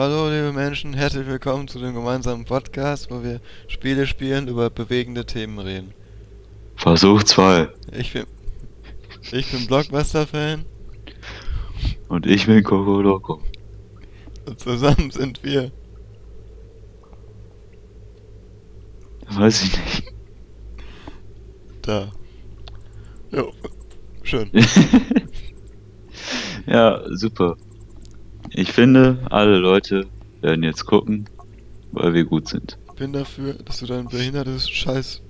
Hallo liebe Menschen, herzlich willkommen zu dem gemeinsamen Podcast, wo wir Spiele spielen, über bewegende Themen reden. Versuch 2. Ich bin ich bin Blockbuster-Fan Und ich bin Coco Loco. und zusammen sind wir. Weiß ich nicht. Da. Jo. Schön. ja, super. Ich finde, alle Leute werden jetzt gucken, weil wir gut sind. bin dafür, dass du dein behindertes scheiß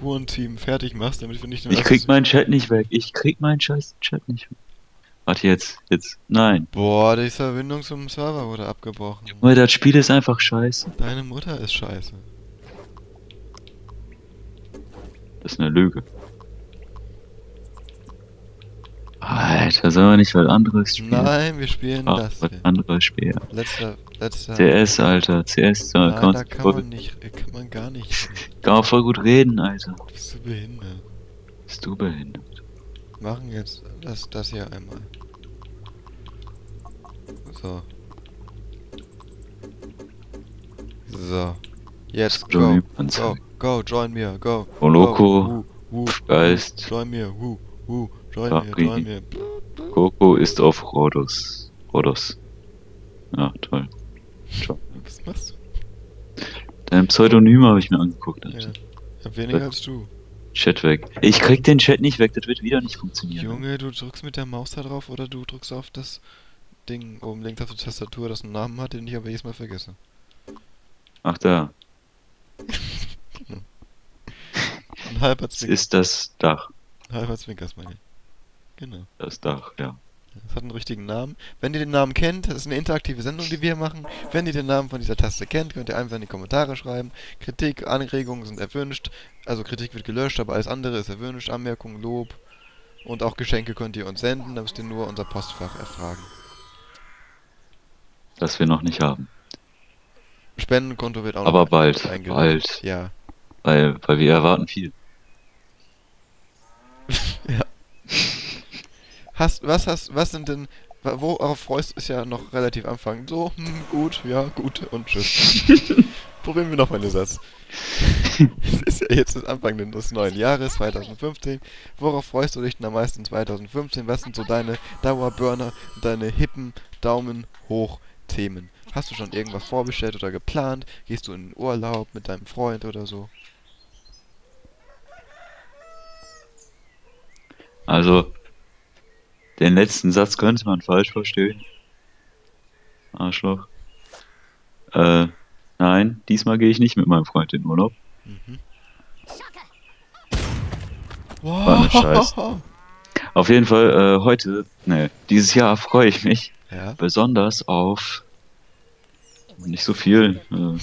Hurenteam fertig machst, damit wir nicht den Ich krieg meinen Chat nicht weg. Ich krieg meinen scheiß Chat nicht weg. Warte jetzt, jetzt. Nein. Boah, die Verbindung zum Server wurde abgebrochen. Weil das Spiel ist einfach scheiße. Deine Mutter ist scheiße. Das ist eine Lüge. Alter, sollen wir nicht was anderes spielen? Nein, wir spielen Ach, das was anderes spielen. Letzter, letzter. CS, Alter. CS, da Nein, kann da man, kann man nicht, kann man gar nicht. kann man voll gut reden, Alter. Bist du behindert? Bist du behindert? Machen jetzt das, das hier einmal. So. So. Jetzt go. Go, go, join me, go. Oh, Loco. Geist. Join me, woo, woo, me, wie- join me. Coco ist auf Rhodos. Rhodos. Ja, toll. Ciao. Was machst du? Dein Pseudonym habe ich mir angeguckt, Ja. Hab weniger als du. Chat weg. Ich krieg den Chat nicht weg, das wird wieder nicht funktionieren. Junge, du drückst mit der Maus da drauf oder du drückst auf das Ding oben links auf der Tastatur, das einen Namen hat, den ich aber jedes Mal vergesse. Ach da. Ein halber Es Zwinkers. ist das Dach. Halber Zwinkers, meine ich. Genau. Das Dach, ja. Das hat einen richtigen Namen. Wenn ihr den Namen kennt, das ist eine interaktive Sendung, die wir machen. Wenn ihr den Namen von dieser Taste kennt, könnt ihr einfach in die Kommentare schreiben. Kritik, Anregungen sind erwünscht. Also Kritik wird gelöscht, aber alles andere ist erwünscht. Anmerkungen, Lob und auch Geschenke könnt ihr uns senden. Da müsst ihr nur unser Postfach erfragen. Das wir noch nicht haben. Spendenkonto wird auch Aber noch bald, bald. Ja. Weil, weil wir erwarten viel. ja. Hast, was hast, was sind denn, worauf freust du ist ja noch relativ Anfang. So, hm, gut, ja, gut und tschüss. Probieren wir nochmal den Satz. es ist ja jetzt das Anfang des neuen Jahres, 2015. Worauf freust du dich denn am meisten 2015? Was sind so deine Dauerburner, deine hippen Daumen hoch Themen? Hast du schon irgendwas vorbestellt oder geplant? Gehst du in den Urlaub mit deinem Freund oder so? Also, den letzten Satz könnte man falsch verstehen. Arschloch. Äh, nein, diesmal gehe ich nicht mit meinem Freund in Urlaub. Mhm. War ne Scheiß. Auf jeden Fall, äh, heute, ne, dieses Jahr freue ich mich Ja. besonders auf nicht so viel. Äh,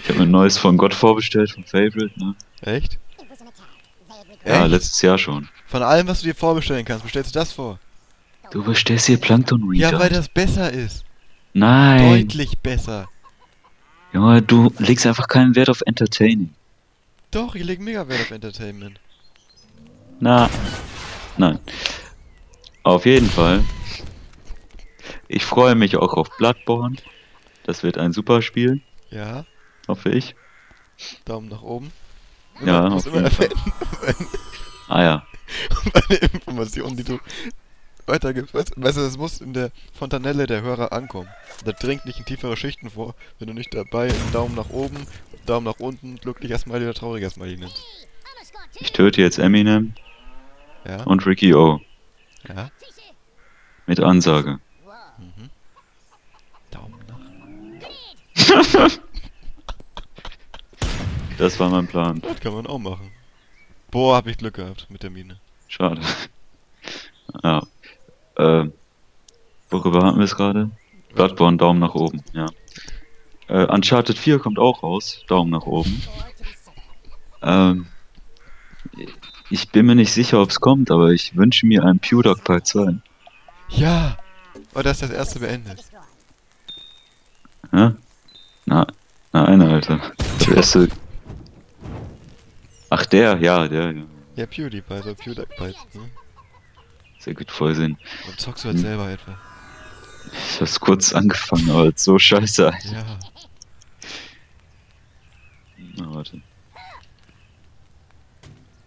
ich habe mir ein neues von Gott vorbestellt, von Favorite, ne? Echt? Ja, Echt? letztes Jahr schon. Von allem, was du dir vorbestellen kannst, bestellst du das vor. Du bestellst hier Plankton Reader? Ja, weil das besser ist. Nein! Deutlich besser. Junge, du legst einfach keinen Wert auf Entertaining. Doch, ich leg mega Wert auf Entertainment. Na, nein. Auf jeden Fall. Ich freue mich auch auf Bloodborne. Das wird ein super Spiel, Ja, hoffe ich. Daumen nach oben. Ja, auf jeden Fall. Ah ja, meine Information, die du weitergibst. Weißt, weißt du, das muss in der Fontanelle der Hörer ankommen. Da dringt nicht in tiefere Schichten vor, wenn du nicht dabei einen Daumen nach oben, Daumen nach unten, glücklicher Smiley oder trauriger Smiley nimmst. ich töte jetzt Eminem Ja, und Ricky O. ja. Mit Ansage. Mhm. Daumen nach. Das war mein Plan. Das kann man auch machen. Boah, hab ich Glück gehabt mit der Mine. Schade. Ja. Ähm, worüber hatten wir es gerade? Bloodborne, Daumen nach oben, ja. Äh, Uncharted 4 kommt auch raus, Daumen nach oben. Ähm, ich bin mir nicht sicher, ob es kommt, aber ich wünsche mir ein Pewdog Part 2. Ja! Oh, das ist das erste beendet. Ja? Na, nein, Alter. Das erste. Ach, der, ja, der, ja. Ja, PewDiePie, so PewDiePie. Ne? Sehr gut voll Sinn. Und zockst du halt Hm. selber etwa. Ich hab's kurz angefangen, aber so scheiße. Ja. Na, warte.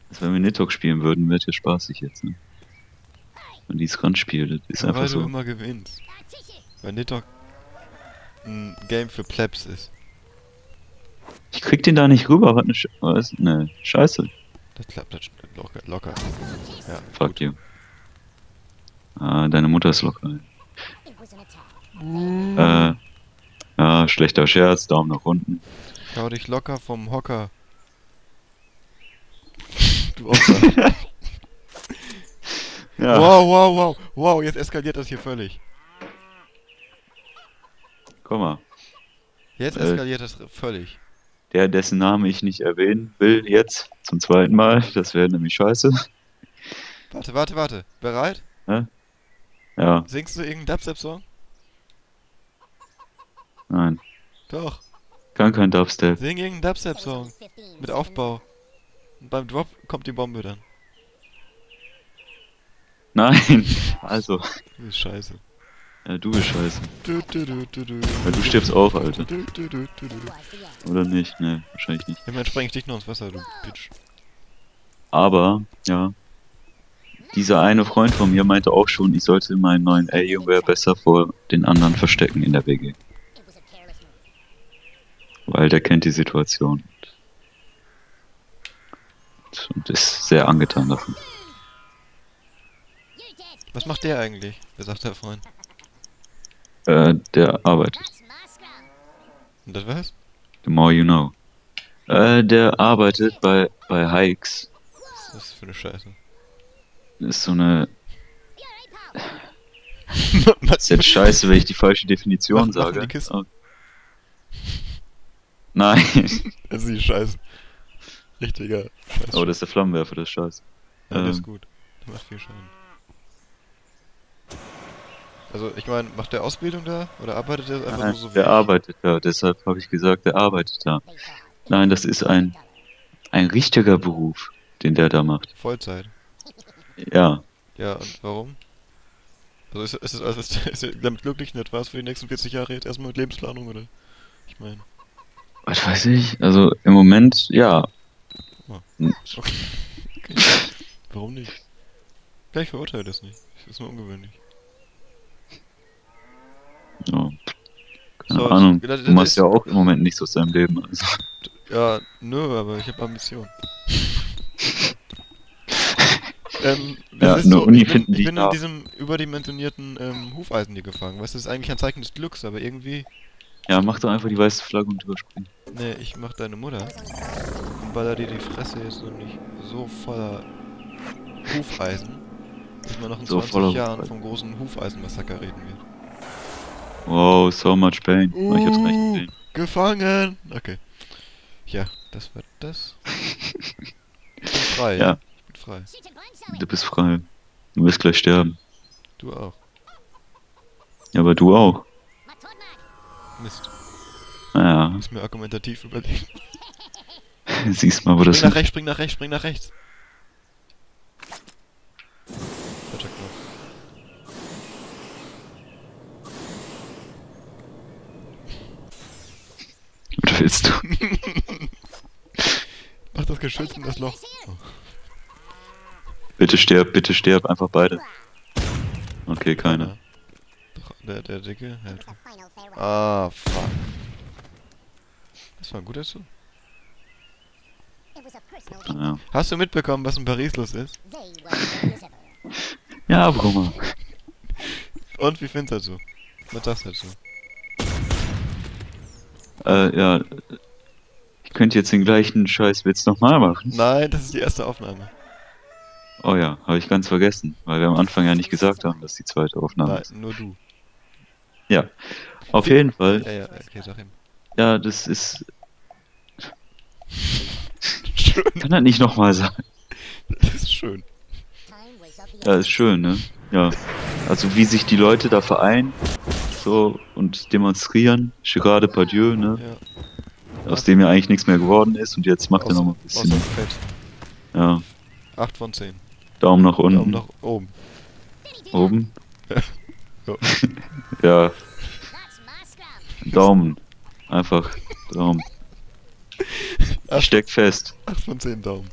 Also wenn wir Nidhogg spielen würden, wäre ja spaßig jetzt, ne? Wenn die es ran spielt, das ist Ja, einfach weil du so. immer gewinnst. Weil Nidhogg ein Game für Plebs ist. Ich krieg den da nicht rüber, was ne, Sch was? ne Scheiße. Das klappt das locker. locker. Ja, Fuck gut. you. Ah, deine Mutter ist locker. Attack. Äh, ja, schlechter Scherz, Daumen nach unten. Hau dich locker vom Hocker. Du Opfer. Ja. Wow, wow, wow. Wow, jetzt eskaliert das hier völlig. Guck mal. Jetzt Äh. eskaliert das völlig. Der, dessen Name ich nicht erwähnen will, jetzt zum zweiten Mal, das wäre nämlich scheiße. Warte, warte, warte. Bereit? Ja, Singst du irgendeinen Dubstep-Song? nein. Doch. Kann kein Dubstep. Sing irgendeinen Dubstep-Song. Mit Aufbau. Und beim Drop kommt die Bombe dann. Nein. Also, Du bist scheiße. Ja, du bist scheiße. Du. Weil du stirbst auch, Alter. Oder nicht? Ne, wahrscheinlich nicht. Ja, dann spreng ich dich noch ins Wasser, du Bitch. Aber, ja. Dieser eine Freund von mir meinte auch schon, ich sollte meinen neuen Alienware besser vor den anderen verstecken in der WG. Weil der kennt die Situation. Und, ist sehr angetan davon. Was macht der eigentlich? Der sagt der Freund. Äh, der arbeitet. Das war's? The more you know. Äh, der arbeitet bei, bei Hikes. Was ist das für eine Scheiße? Ist so eine. Pal. Ist jetzt scheiße, wenn ich die falsche Definition Mach- sage. die. Oh. Nein. Das ist die Scheiße. Richtiger Scheiß. oh, das ist der Flammenwerfer, das ist scheiße. ja, das ist ähm. gut. Der macht viel Schaden. Also, ich meine, macht der Ausbildung da? Oder arbeitet der einfach Nein, nur so wie der ich? arbeitet da, deshalb habe ich gesagt, der arbeitet da. Nein, das ist ein, ein richtiger Beruf, den der da macht. Vollzeit. Ja, Ja, und warum? Also ist, ist es also ist, ist er damit glücklich nicht was für die nächsten 40 Jahre jetzt erstmal mit Lebensplanung oder? Ich meine. was weiß ich, also im Moment, ja. Hm, Okay. okay. Warum nicht? Ja, ich verurteile das nicht. Das ist nur ungewöhnlich. Ja. Keine So, Ahnung, das- das du machst ja auch im Moment nichts aus deinem Leben. Also. Ja, nö, aber ich habe Ambition. ähm, Ja, eine so, Uni ich bin, finden ich bin in diesem überdimensionierten ähm, Hufeisen hier gefangen. Weißt du, das ist eigentlich ein Zeichen des Glücks, aber irgendwie. Ja, mach doch einfach die weiße Flagge und überspringen. Nee, ich mach deine Mutter und baller dir die Fresse jetzt noch nicht so voller Hufeisen, dass man noch in So 20 voller Jahren Hufeisen. vom großen Hufeisenmassaker reden wird. Wow, so much pain. Oh, ich hab's gar nicht Uh. gesehen. Gefangen! Okay. Ja, das war das. Ich bin frei. Ja. Ich bin frei. Du bist frei. Du wirst gleich sterben. Du auch. Ja, aber du auch. Mist. Naja, Muss mir argumentativ überlegen. siehst mal, wo das Spring nach rechts, spring nach rechts, spring nach rechts. Was willst du? Mach das Geschütz in das Loch. Oh. Bitte sterb, bitte sterb, einfach beide. Okay, keiner. Der, der Dicke hält. Ah, fuck. Das war ein guter Zug. Ja, Hast du mitbekommen, was in Paris los ist? Ja Brummer. Und wie findest du dazu? Was sagst du dazu? Äh, ja. Ich könnte jetzt den gleichen Scheißwitz nochmal machen. Nein, das ist die erste Aufnahme. Oh ja, habe ich ganz vergessen, weil wir am Anfang ja nicht gesagt haben, dass die zweite Aufnahme Nein, ist. nur du. Ja. Auf jeden Fall, Ja, ja, okay, sag ihm. ja, das ist. Schön. Kann er nicht nochmal sagen. Das ist schön. Ja, ist schön, ne? Ja. Also wie sich die Leute da vereinen, so und demonstrieren. Gerard Pardieu, ne? Ja. Aus dem ja eigentlich nichts mehr geworden ist und jetzt macht er noch mal ein bisschen. Fett. Ja. 8 von 10. Daumen nach unten. Daumen nach oben. Oben. Ja. Daumen. Einfach Daumen. Ach. Steckt fest. 8 von 10 Daumen.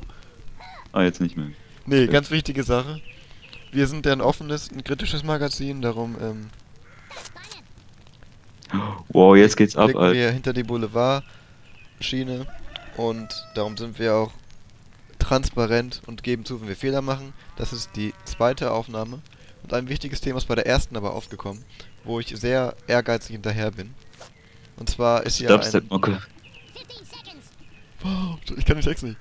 Ah, jetzt nicht mehr. Nee, ganz wichtige Sache. Wir sind ja ein offenes, ein kritisches Magazin, darum ähm, Wow, jetzt geht's ab, Alter. wir hinter die Boulevard-Schiene und darum sind wir auch transparent und geben zu, wenn wir Fehler machen. Das ist die zweite Aufnahme. Und ein wichtiges Thema ist bei der ersten aber aufgekommen, wo ich sehr ehrgeizig hinterher bin. Und zwar ist ja ein... 15 seconds. Wow, ich kann den Text nicht.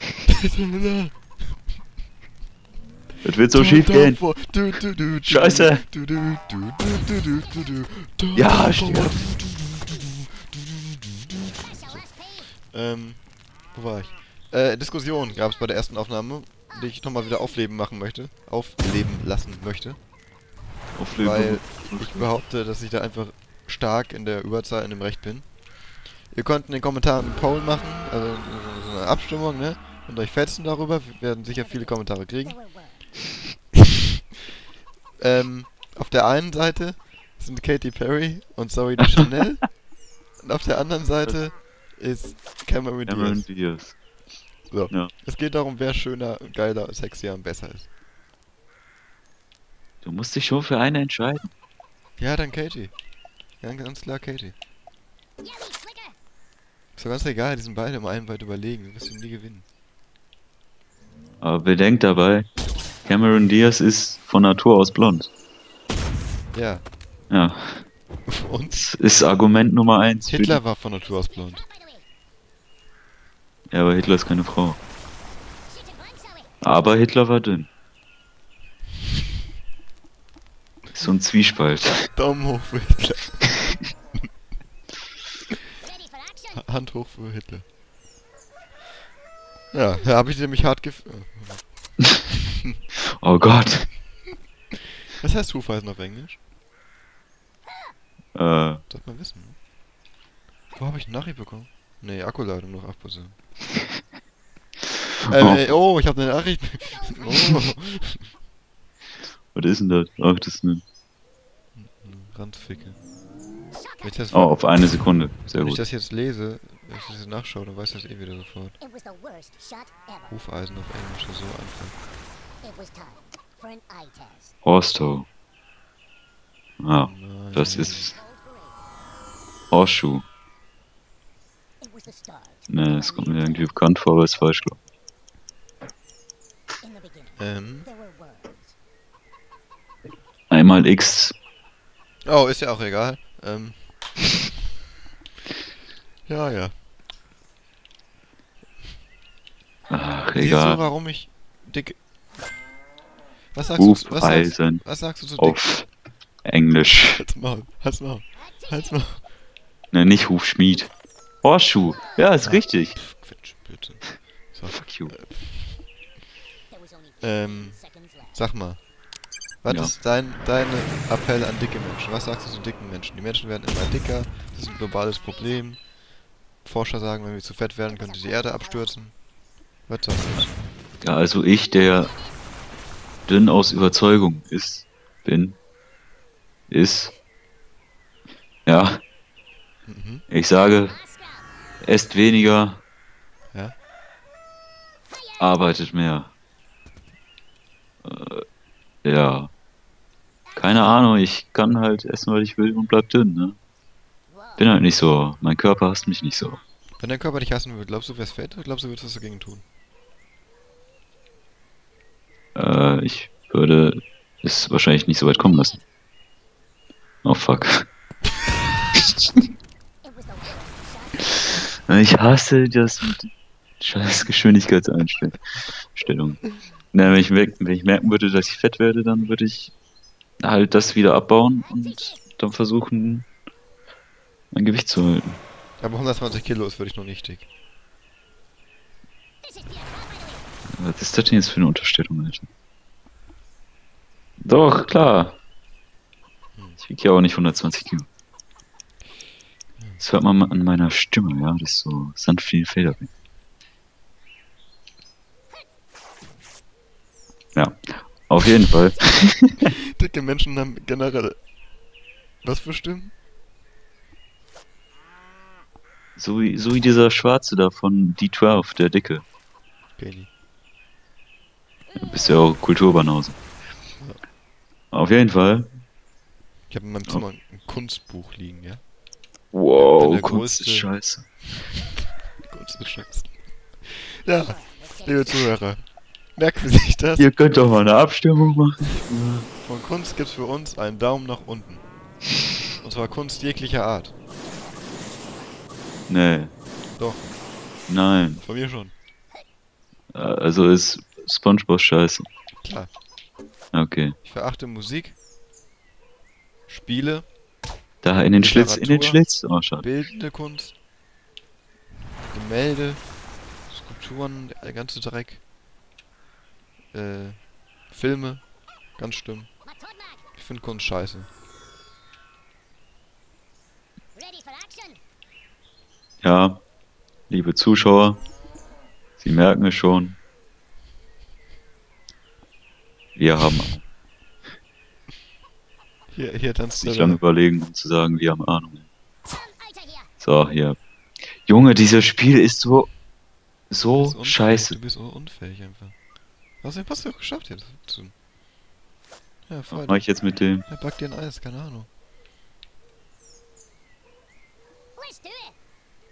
Das wird so schief gehen. Scheiße. Ja, stirb. Ähm, wo war ich? Äh, Diskussion gab es bei der ersten Aufnahme, die ich nochmal wieder aufleben machen möchte. Aufleben lassen möchte. Aufleben. Weil ich behaupte, dass ich da einfach stark in der Überzahl in dem Recht bin. Ihr könnt in den Kommentaren einen Poll machen, also so eine Abstimmung, ne? Und euch fetzen darüber, Wir werden sicher viele Kommentare kriegen. Ähm, auf der einen Seite sind Katy Perry und Zoe de Chanel. und auf der anderen Seite ist Cameron Cameron Diaz. Diaz. So. Ja. Es geht darum, wer schöner, geiler, sexier und besser ist. Du musst dich schon für eine entscheiden. Ja, dann Katy. Ja, ganz klar flicker. Ist doch ganz egal, die sind beide im einen weit überlegen. Du wirst ihn nie gewinnen. Aber bedenkt dabei, Cameron Diaz ist von Natur aus blond. Ja. Ja, Und das ist Argument Nummer eins. für Hitler war von Natur aus blond. Ja, aber Hitler ist keine Frau. Aber Hitler war dünn. So ein Zwiespalt. Daumen hoch für Hitler. Hand hoch für Hitler. Ja, da habe ich nämlich hart gef... Oh Gott. Was heißt Hufeisen auf Englisch? Äh, Sollte man wissen. Ne? Wo habe ich eine Nachricht bekommen? Nee, Akkuladung noch 8%. oh, Ähm, ey, oh, ich habe eine Nachricht. oh. was ist denn das? Ach, das ist eine... Randficke. Das, Oh, auf eine Sekunde. Sehr wenn ich gut. das jetzt lese, wenn ich das jetzt nachschaue, dann weiß ich das eh wieder sofort. Hufeisen auf Englisch ist so einfach. Orsto. Ah, das ist Orshu. Ne, es kommt mir irgendwie bekannt vor, aber es falsch, glaube ähm. Einmal X. Oh, ist ja auch egal. Ähm. ja, ja. Ach, egal. Siehst du, warum ich dick was sagst du? Was sagst, was sagst du zu dick? auf Englisch. Halt's Maul, halt's Maul, halt's Maul. Ne, nicht Hufschmied. Horseshoe. Ja, ist richtig. Quatsch, bitte. So, Fuck you. Only ähm, 15 seconds left. sag mal. Was Ja. ist dein deine Appell an dicke Menschen? Was sagst du zu dicken Menschen? Die Menschen werden immer dicker, das ist ein globales Problem. Forscher sagen, wenn wir zu fett werden, könnte die Erde abstürzen. Was sagst du? Ja, also ich, der dünn aus Überzeugung ist, bin, ist, ja, Mhm. ich sage, esst weniger, Ja? arbeitet mehr. Äh, ja. Keine Ahnung, ich kann halt essen, was ich will und bleib dünn, ne? Bin halt nicht so. Mein Körper hasst mich nicht so. Wenn dein Körper dich hassen würde, glaubst du, wärst fett oder glaubst du, würdest was dagegen tun? Äh, ich würde es wahrscheinlich nicht so weit kommen lassen. Oh fuck. Ich hasse das mit scheiß Geschwindigkeitseinstellung. Na, wenn ich, wenn ich merken würde, dass ich fett werde, dann würde ich halt das wieder abbauen und dann versuchen, mein Gewicht zu halten. Aber 120 Kilo ist für dich noch nicht dick. Was ist das denn jetzt für eine Unterstellung, Alter? Doch, klar. Ich wiege ja auch nicht 120 Kilo. Das hört man an meiner Stimme, ja, das ist so sanft wie ein Federweg. Ja, auf jeden Fall. Dicke Menschen haben generell Was für Stimmen? So wie, so wie dieser Schwarze da von D12, der Dicke. Penny. Du bist ja auch Kulturbanause. Auf jeden Fall. Ich habe in meinem Zimmer ein Kunstbuch liegen, ja? Wow, Kunst ist scheiße. Kunst ist scheiße. Ja, liebe Zuhörer. Merken Sie sich das? Ihr könnt doch mal eine Abstimmung machen. Von Kunst gibt's für uns einen Daumen nach unten. Und zwar Kunst jeglicher Art. Nee. Doch. Nein. Von mir schon. Äh, Also ist Spongebob scheiße. Klar. Okay. Ich verachte Musik, Spiele, Da in den Schlitz, in den. Schlitz. Oh, schade. bildende Kunst, Gemälde, Skulpturen, der ganze Dreck, äh, Filme, ganz schlimm. Ich finde Kunst scheiße. Ready for action? Ja. Liebe Zuschauer. Sie merken es schon. Wir haben Hier, hier tanzt sich der lange überlegen, um zu sagen, wir haben Ahnung. Hier. So, hier. Junge, dieses Spiel ist so, Du so bist unfähig, scheiße. Du bist so unfähig einfach. Was hast du geschafft jetzt? Zu... Ja, Was Freude. mach ich jetzt mit dem? Er backt dir ein Eis, keine Ahnung.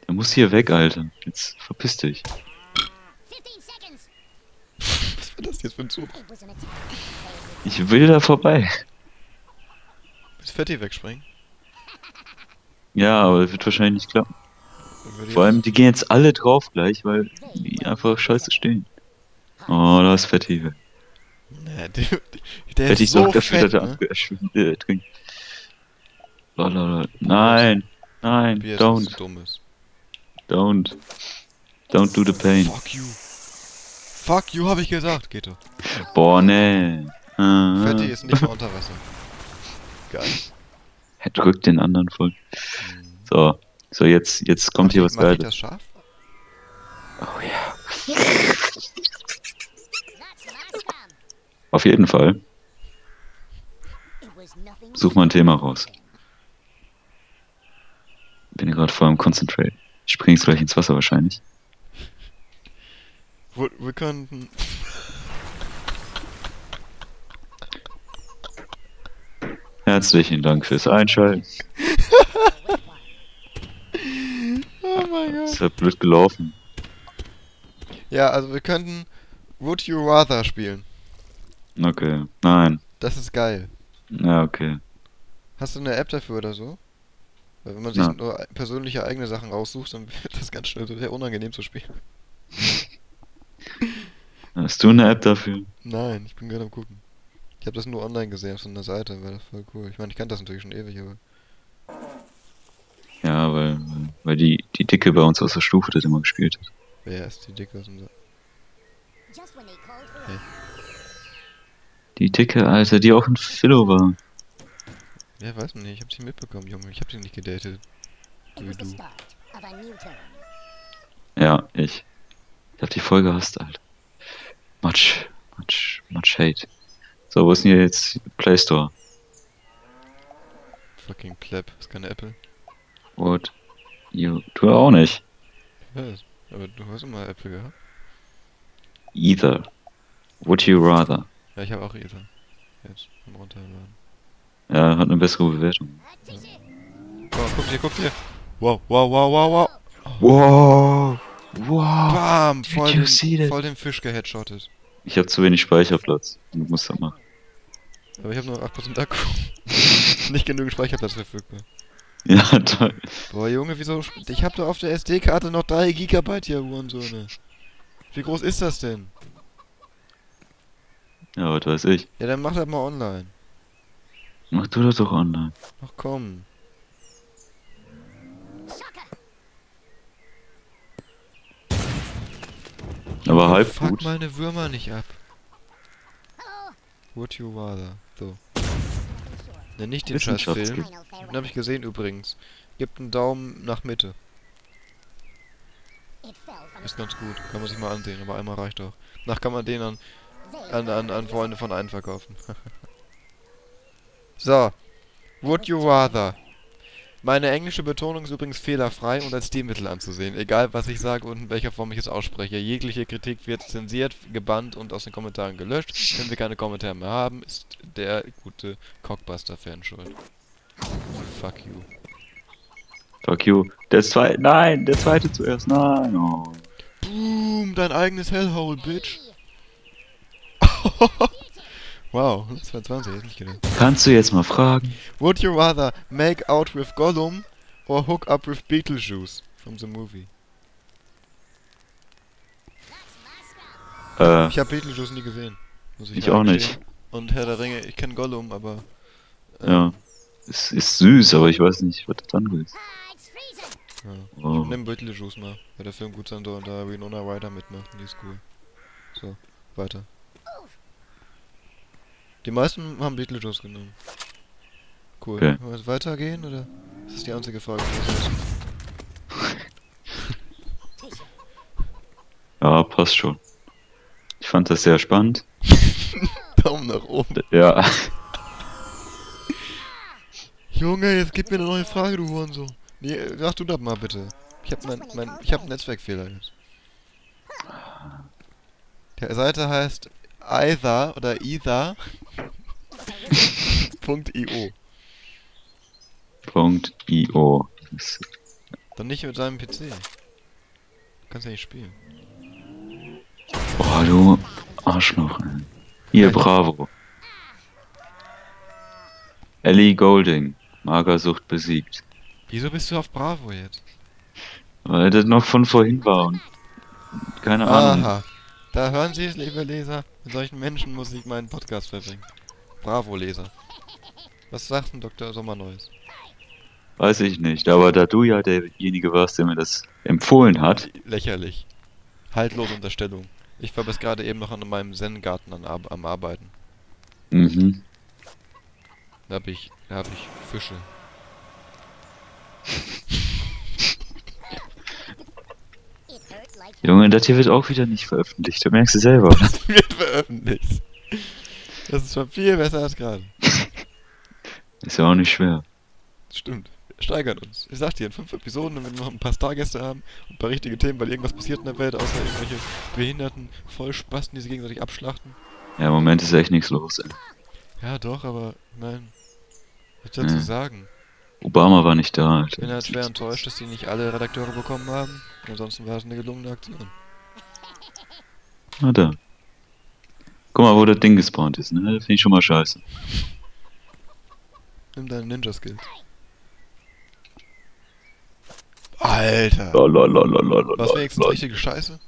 Der muss hier weg, Alter. Jetzt verpiss dich. 15 seconds. Was war das jetzt für ein Zug? Ich will da vorbei. Willst Fetti wegspringen? Ja, aber es wird wahrscheinlich nicht klappen. Vor allem, die gehen jetzt alle drauf gleich, weil die einfach scheiße stehen. Oh, da ist Fetti. Nee, der, der Fetti ist so sorgt dafür, fett, dass er ne? äh, trinkt. Lalalala. Nein, nein, er so don't, don't. Don't do the pain. Fuck you. Fuck you, habe ich gesagt. Geht doch. Boah, nee. Ah. Fetti ist nicht mehr unter Wasser. Geil. Er drückt den anderen voll. Hm. So, so jetzt, jetzt kommt Mach hier was Geiles. das scharf? Oh ja. Auf jeden Fall. Such mal ein Thema raus. Bin gerade voll am Concentrate. Ich spring jetzt gleich ins Wasser wahrscheinlich. Wir, wir könnten... Herzlichen Dank fürs Einschalten. Oh mein Gott. Ist ja blöd gelaufen. Ja, also wir könnten Would You Rather spielen. Okay. Nein. Das ist geil. Ja, okay. Hast du eine App dafür oder so? Weil wenn man sich Ja. nur persönliche eigene Sachen raussucht, dann wird das ganz schnell sehr unangenehm zu spielen. Hast du eine App dafür? Nein, ich bin gerade am gucken. Ich habe das nur online gesehen auf so einer Seite, war das voll cool. Ich meine, ich kannte das natürlich schon ewig, aber... Ja, weil, weil die, die Dicke bei uns aus der Stufe das immer gespielt hat. Wer ist die Dicke aus for it. Die Dicke, Alter, die auch ein Philo war. Ja, weiß man nicht, ich hab sie mitbekommen, Junge. Ich hab sie nicht gedatet. So wie du. Ja, ich. Ich hab die voll gehasst, Alter. Much, much, much hate. So, wo ist denn hier jetzt Play Store? Fucking Pleb, ist keine Apple. What? You, du auch nicht. Ich weiß, aber du hast immer Apple gehabt. Either. Would you rather? Ja, ich habe auch Ether. Jetzt, beim Runterladen. Ja, hat eine bessere Bewertung. It. Oh, guck dir, guck dir. Wow, wow, wow, wow, wow. Wow! Wow! Bam, Did voll you den, voll den Fisch geheadshottet. Ich habe zu wenig Speicherplatz. Du musst das machen. Aber ich habe nur 8% Akku. nicht genügend Speicherplatz verfügbar. Ja, toll. Boah, Junge, wieso... sp- Ich habe da auf der SD-Karte noch 3 Gigabyte hier, Hurensohne. Wie groß ist das denn? Ja, was weiß ich. Ja, dann mach das mal online. Mach du das doch online. Ach komm. Aber halb Fuck gut. meine Würmer nicht ab. Would you rather? So. Ne, nicht den scheiß Wissenschafts- Film. Final Den habe ich gesehen übrigens. Gibt einen Daumen nach Mitte. Ist ganz gut. Kann man sich mal ansehen, aber einmal reicht auch. Nach kann man den an, an, an, an Freunde von einen verkaufen. so. Would you rather? Meine englische Betonung ist übrigens fehlerfrei und als Stilmittel anzusehen, egal was ich sage und in welcher Form ich es ausspreche. Jegliche Kritik wird zensiert, gebannt und aus den Kommentaren gelöscht. Wenn wir keine Kommentare mehr haben, ist der gute Cockbuster-Fan schuld. Fuck you. Fuck you. Der zweite, nein, der zweite zuerst, nein. Oh. Boom, dein eigenes Hellhole, Bitch. wow, 22, hätte ich gedacht. Kannst du jetzt mal fragen? Would you rather make out with Gollum or hook up with Beetlejuice from the movie? Äh, Ich habe Beetlejuice nie gesehen. Ich ja auch nicht. Und Herr der Ringe, ich kenne Gollum, aber. äh, Ja. Es ist süß, aber ich weiß nicht, was das dann ist. Ja. Oh. Nimm Beetlejuice mal, weil der Film gut sein soll und da Winona Ryder mitmacht die ist cool. So, weiter. Die meisten haben Beetlejuice genommen. Cool. Okay. Wollen wir jetzt weitergehen oder? Das ist die einzige Frage. die wir wissen. Ja, passt schon. Ich fand das sehr spannend. Daumen nach oben. Ja. Junge, jetzt gib mir eine neue Frage, du Hurensohn. Nee, sag du das mal bitte. Ich hab mein, mein ich hab einen Netzwerkfehler jetzt. Der Seite heißt either oder either.io. Punkt .io. Dann nicht mit seinem PC. Du kannst ja nicht spielen. Boah, du Arschloch, ey. Hier, Bravo. Ellie Golding. Magersucht besiegt. Wieso bist du auf Bravo jetzt? Weil das noch von vorhin war und keine Ahnung. Da hören Sie es, liebe Leser. Mit solchen Menschen muss ich meinen Podcast verbringen. Bravo, Leser. Was sagt denn Dr. Sommer Neues? Weiß ich nicht. Aber da du ja derjenige warst, der mir das empfohlen hat, Lächerlich. Haltlose Unterstellung. Ich war bis gerade eben noch an meinem Zen-Garten Ar- am Arbeiten. mhm. Da hab ich, da hab ich Fische. It hurt like Junge, das hier wird auch wieder nicht veröffentlicht. Du merkst es selber. Das wird veröffentlicht. Das ist schon viel besser als gerade. Ist ja auch nicht schwer. Stimmt. Wir steigern uns. Ich sag dir, in fünf Episoden, wenn wir noch ein paar Stargäste haben und ein paar richtige Themen, weil irgendwas passiert in der Welt, außer irgendwelche behinderten Vollspasten, die sich gegenseitig abschlachten. Ja, im Moment ist echt nichts los. Ey. Ja, doch, aber, nein. Was soll ich dazu Ja. sagen? Obama war nicht da. Ich bin halt schwer enttäuscht, dass die nicht alle Redakteure bekommen haben. Ansonsten war es eine gelungene Aktion. Na da. Guck mal, wo das Ding gespawnt ist, ne? Das finde ich schon mal scheiße. Nimm deine Ninja-Skills. Alter! Lolololololol. Was wenigstens richtige Scheiße?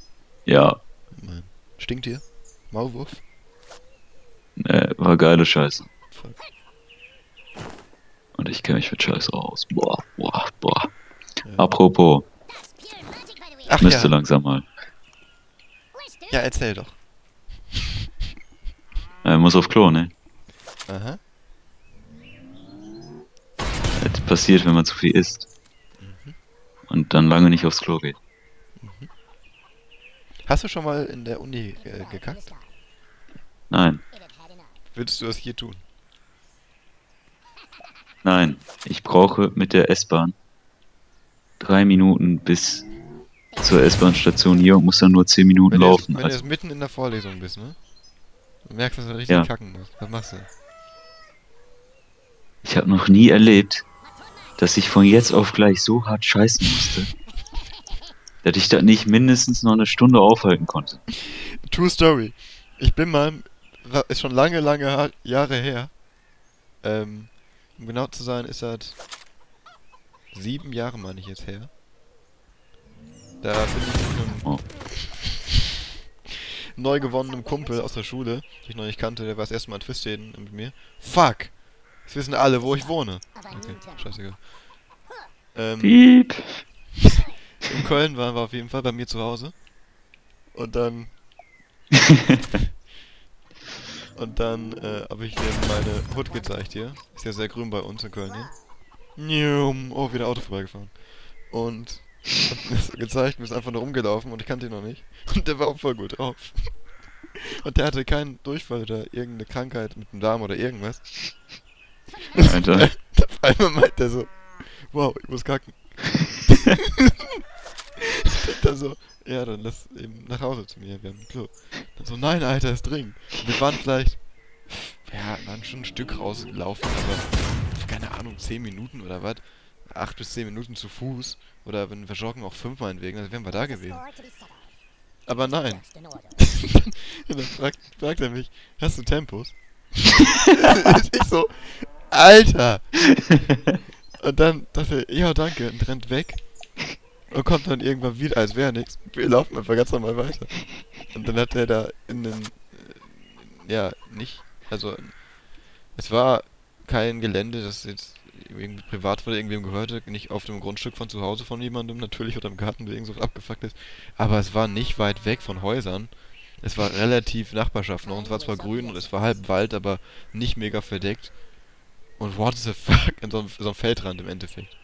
Ja, Mann. Stinkt hier? Maulwurf? äh, war geile Scheiße. Und ich kenne mich mit Scheiße aus. Boah, boah, boah. Ja. Apropos. Ach müsste ja. langsam mal. Ja, erzähl doch. Äh, muss auf Klo, ne? Aha. Das passiert, wenn man zu viel isst. Und dann lange nicht aufs Klo geht. Hast du schon mal in der Uni äh, gekackt? Nein. Würdest du das hier tun? Nein. Ich brauche mit der S-Bahn drei Minuten bis zur S-Bahn-Station hier und muss dann nur zehn Minuten Wenn du, laufen. wenn du Also, jetzt mitten in der Vorlesung bist, ne? Du merkst, dass du richtig Ja. kacken musst. Was machst du? ich habe noch nie erlebt, dass ich von jetzt auf gleich so hart scheißen musste, dass ich das nicht mindestens noch eine Stunde aufhalten konnte. True Story. Ich bin mal, ist schon lange, lange Jahre her. Ähm, um genau zu sein, ist das sieben Jahre, meine ich jetzt her. Da bin ich mit einem Oh. neu gewonnenen Kumpel aus der Schule, den ich noch nicht kannte, der war das erste Mal in Twisteden mit mir. Fuck! Jetzt wissen alle, wo ich wohne. Okay, scheißegal. Ähm, Piep. in Köln waren wir auf jeden Fall bei mir zu Hause. Und dann. und dann äh, habe ich dem meine Hut gezeigt hier. Ist ja sehr grün bei uns in Köln hier. Oh, wieder Auto vorbeigefahren. Und hab mir das gezeigt, mir ist einfach nur rumgelaufen und ich kannte ihn noch nicht. Und der war auch voll gut drauf. Und der hatte keinen Durchfall oder irgendeine Krankheit mit dem Darm oder irgendwas. Alter. Der einmal meint er so, wow, ich muss kacken. dann so, ja, dann lass eben nach Hause zu mir, wir haben ein Klo. Dann so, nein, Alter, ist dringend. Wir waren vielleicht, ja, waren schon ein Stück rausgelaufen, aber keine Ahnung, 10 Minuten oder was? 8 bis 10 Minuten zu Fuß. Oder wenn wir joggen auch 5 meinetwegen, dann wären wir da gewesen. Aber nein. Dann fragt, fragt er mich, hast du Tempos? ich so, Alter! Und dann dachte er, ja danke, und rennt weg. Und kommt dann irgendwann wieder, als wäre nichts. Wir laufen einfach ganz normal weiter. Und dann hat er da in den, äh, ja, nicht, also, es war kein Gelände, das jetzt irgendwie privat oder irgendwem gehörte, nicht auf dem Grundstück von zu Hause von jemandem, natürlich oder im Garten, der irgend so abgefuckt ist. Aber es war nicht weit weg von Häusern. Es war relativ Nachbarschaft noch und es war zwar grün und es war halb Wald, aber nicht mega verdeckt. Und what the fuck? In so einem, so einem Feldrand im Endeffekt.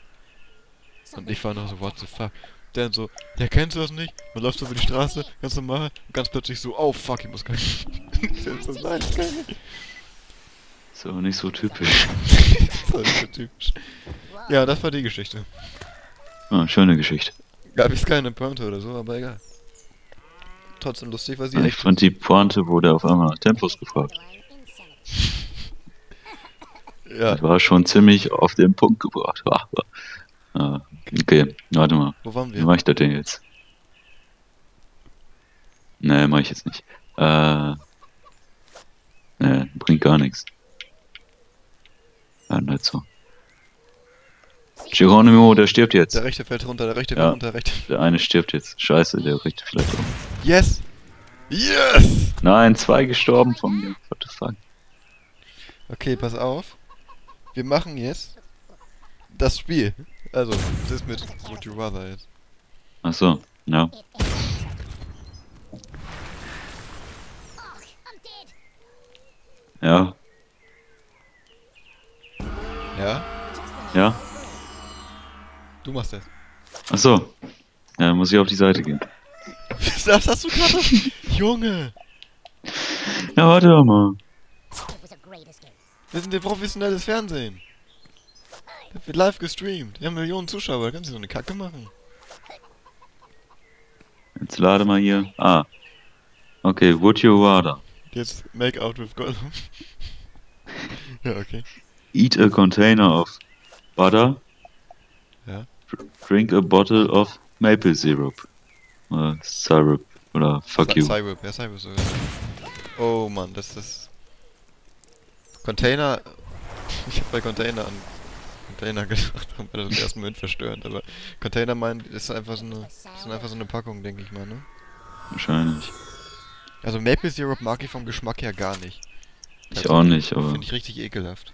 Und ich war noch so, what the fuck? Der dann so, ja, kennst du das nicht? Man läuft so über die Straße, ganz normal, und ganz plötzlich so, oh fuck, ich muss gar nicht. Ich so, nein, kann nicht. Ist aber nicht so typisch. Das war nicht so typisch. Ja, das war die Geschichte. Ah, schöne Geschichte. Gab es keine Pointe oder so, aber egal. Trotzdem lustig, weil sie Ich fand die Pointe wurde auf einmal nach Tempos gefragt. Ja, Das war schon ziemlich auf den Punkt gebracht. Ah. Okay, warte mal. wo waren Wie wir? mach ich das denn jetzt? Nee, mach ich jetzt nicht. Äh. Nee, bringt gar nichts. Ja, nicht so. Geronimo, der stirbt jetzt. Der rechte fällt runter, der rechte Ja. fällt runter, der rechte. Der eine stirbt jetzt. Scheiße, der rechte vielleicht auch. Yes! Yes! Nein, zwei gestorben von mir. What the fuck? Okay, pass auf. Wir machen jetzt das Spiel. Also, das mit Would You Rather jetzt. Achso, ja. Ja, Ja? ja. Du machst das. Achso. Ja, dann muss ich auf die Seite gehen. Das hast du gerade. Junge! Ja, warte doch mal. Was. Wir sind ja professionelles Fernsehen. Das wird live gestreamt. Wir haben Millionen Zuschauer, da kannst du so eine Kacke machen. Jetzt lade mal hier. Ah. Okay, would you rather Jetzt Make Out with Gollum. ja, okay. eat a container of butter? Ja. Dr- Drink a bottle of maple syrup. Oder syrup. Oder fuck you. Cyberp, ja, Cyberp sogar. Oh Mann, das ist. Container. Ich hab bei Container an Container gedacht, und bei das ersten Moment verstörend, aber Container meint, ist einfach so eine. Ist einfach so eine Packung, denke ich mal, ne? Wahrscheinlich. Also Maple Syrup mag ich vom Geschmack her gar nicht. Ich auch nicht, aber Finde ich richtig ekelhaft.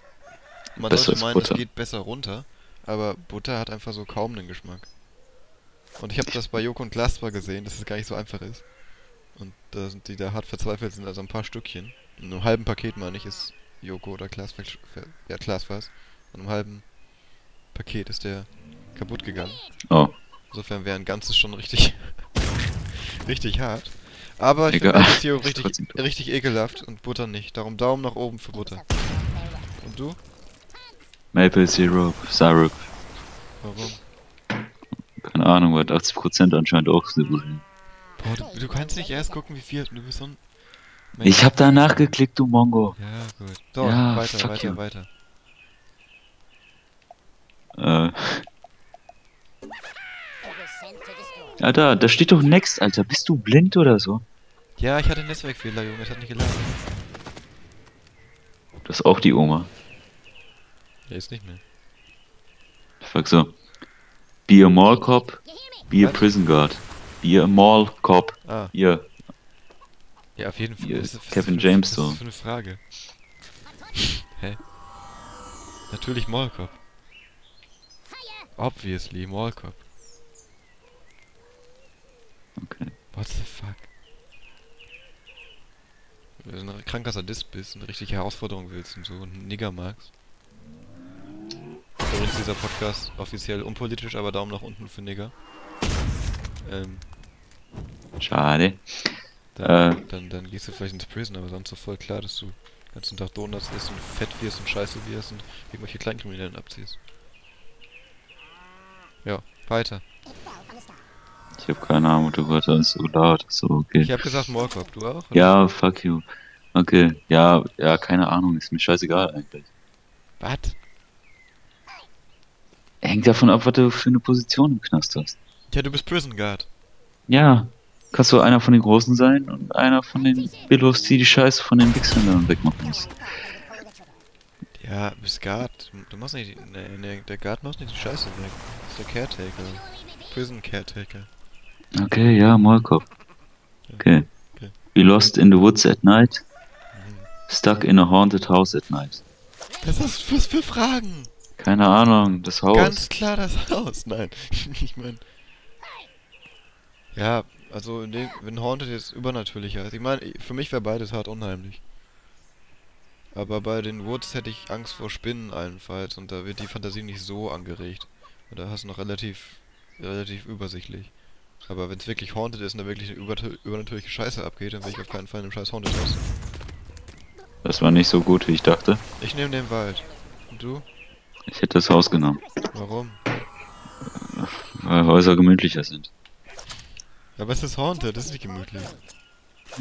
Man Besser sollte meinen, Butter. es geht besser runter, aber Butter hat einfach so kaum einen Geschmack. Und ich habe das bei Joko und zwar gesehen, dass es gar nicht so einfach ist. Und da sind die da hart verzweifelt sind, also ein paar Stückchen. In einem halben Paket meine ich ist Joko oder ver- ja Klaas war es. In einem halben Paket ist der kaputt gegangen. Oh, Insofern wäre ein ganzes schon richtig, richtig hart. Aber ich finde Maple Syrup Ist richtig, richtig ekelhaft und Butter nicht. Darum Daumen nach oben für Butter. Und du? Maple Syrup, Syrup. Warum? Keine Ahnung, weil 80% anscheinend auch sind. Boah, du, du kannst nicht erst gucken, wie viel. Du bist so ein. Ich hab da nachgeklickt, du Mongo. Ja, gut. So, Ja, weiter, weiter, you. weiter. Äh, was. Alter, da steht doch Next, Alter. Bist du blind oder so? Ja, ich hatte einen Netzwerkfehler, Junge. Es hat nicht geladen. Das ist auch die Oma. Ja, ist nicht mehr. Fuck so. Be a mall cop, be a Was? prison guard. Be a mall cop. Ah, Hier, ja, auf jeden Fall. Was ist was Kevin James was so. ist das für eine Frage? Hä? Natürlich Mallcop. Fire! Obviously, Mallcop. okay. What the fuck? Wenn du ein kranker Sadist bist und eine richtige Herausforderung willst und so und einen Nigger magst. Übrigens dieser Podcast offiziell unpolitisch, aber Daumen nach unten für Nigger. Ähm, Schade. dann, Äh. dann, dann gehst du vielleicht ins Prison, aber sonst so voll klar, dass du Den ganzen Tag Donuts isst und fett wirst und scheiße wirst und irgendwelche Kleinkriminellen abziehst. Ja, weiter. Ich habe keine Ahnung, du warst alles so laut. So, okay. Ich hab gesagt Morkop, du auch? oder? Ja, fuck you. Okay, ja, ja, keine Ahnung, ist mir scheißegal eigentlich. Was? Hängt davon ab, was du für eine Position im Knast hast. Ja, du bist Prison Guard. Ja, kannst du einer von den Großen sein und einer von den Billos, die die Scheiße von den Wichsern dann wegmachen muss. Ja, du bist Guard. Du machst nicht. Nee, nee, der Guard macht nicht die Scheiße weg. Das ist der Caretaker. Prison Caretaker. Okay, ja, Molkov. Okay. Okay. We lost in the woods at night. Stuck in a haunted house at night. Das ist was für Fragen. Keine Ahnung, das Haus. Ganz klar das Haus. Nein, ich meine. Ja, also in dem, wenn Haunted jetzt übernatürlicher ist. Ich meine, für mich wäre beides hart unheimlich. Aber bei den Woods hätte ich Angst vor Spinnen allenfalls und da wird die Fantasie nicht so angeregt. Und da hast du noch relativ, relativ übersichtlich. Aber wenn es wirklich Haunted ist und da wirklich eine übernatürliche Scheiße abgeht, dann will ich auf keinen Fall in einem scheiß Haunted Haus. Das war nicht so gut, wie ich dachte. Ich nehme den Wald. Und du? Ich hätte das Haus genommen, Warum? weil Häuser gemütlicher sind. Aber es ist Haunted, das ist nicht gemütlich.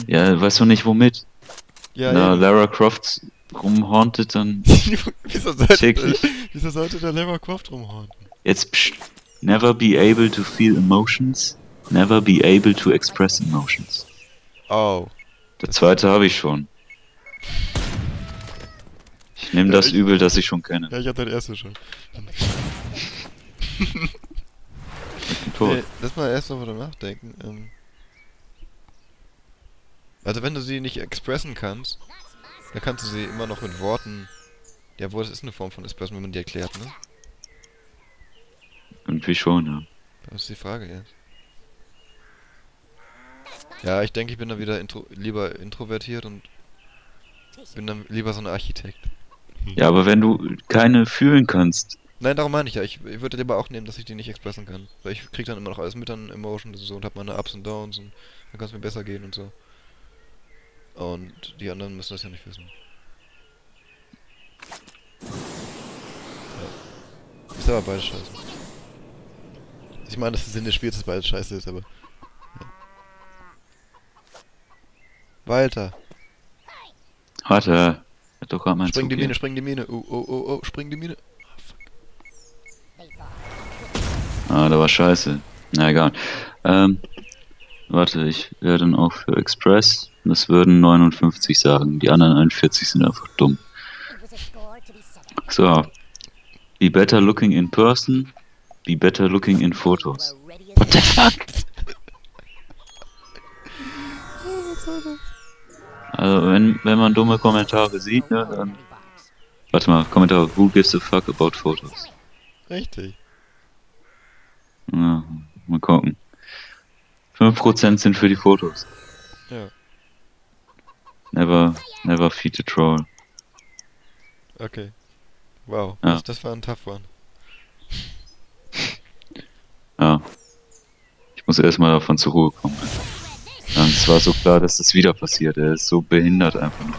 Ja, weißt du nicht womit? Ja, Na, eben. Lara Croft rumhauntet, dann wieso, sollte, Täglich. wieso sollte der Lara Croft rumhauen? jetzt pst, never be able to feel emotions, never be able to express emotions. Oh. Der zweite habe ich schon. Ich nehme Ja, das ich- Übel, das ich schon kenne. Ja, ich hatte den ersten schon. Ich bin tot. Nee, lass mal erst darüber nachdenken. Ähm, also wenn du sie nicht expressen kannst, dann kannst du sie immer noch mit Worten... Ja, wohl, das ist eine Form von Expressen, wenn man die erklärt, ne? Irgendwie schon, ja. Das ist die Frage jetzt. Ja, ich denke, ich bin dann wieder intro lieber introvertiert und bin dann lieber so ein Architekt. Ja, aber wenn du keine fühlen kannst, Nein, darum meine ich ja. Ich, ich würde lieber auch nehmen, dass ich die nicht expressen kann. Weil ich krieg dann immer noch alles mit an Emotions und so und hab meine Ups und Downs und dann kann es mir besser gehen und so. Und die anderen müssen das ja nicht wissen. Ja. Ist aber beides scheiße. Ich meine, dass der Sinn des Spiels, dass beides scheiße ist, aber. Ja. Weiter. warte, doch Spring die Zug Mine, hier. spring die Mine. Oh, oh, oh, oh, spring die Mine. Ah, thought. Ah, da war scheiße. Na egal. Ähm, warte, ich wäre dann auch für Express. Das würden 59 sagen. Die anderen 41 sind einfach dumm. So. Be better looking in person. Be better looking in photos. What the fuck? Also, wenn, wenn man dumme Kommentare sieht, ne, dann. Warte mal, Kommentar. Who gives a fuck about photos? Richtig. Ja, mal gucken. 5% sind für die Fotos. Ja. Never, never feed the troll. Okay. Wow. Ja. Das, war ein tough one. Ja. Ich muss erstmal davon zur Ruhe kommen. Ja, es war so klar, dass das wieder passiert. Er ist so behindert einfach nur.